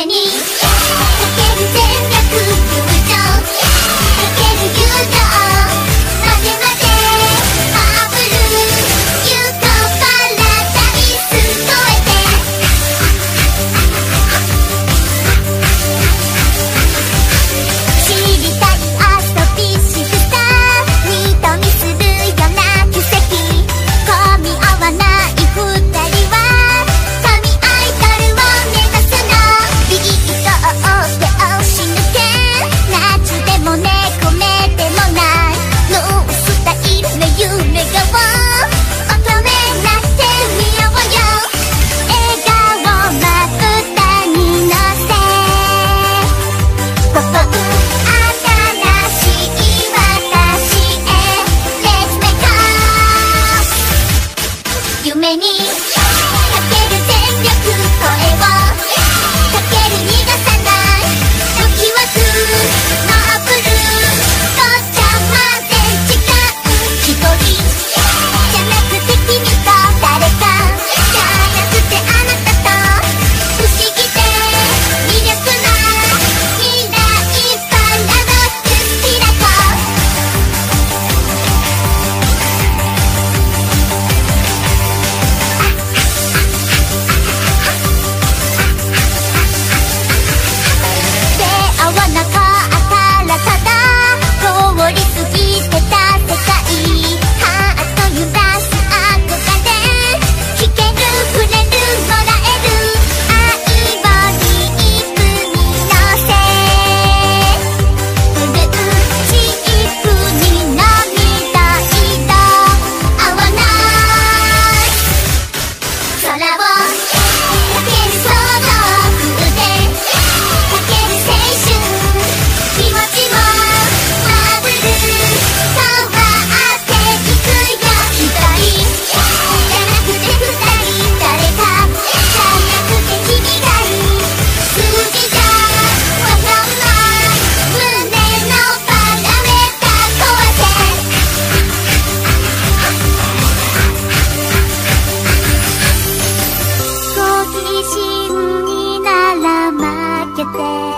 夢に Chinese. けて